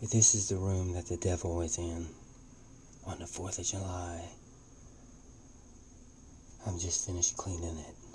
This is the room that the devil was in on the 4th of July. I'm just finished cleaning it.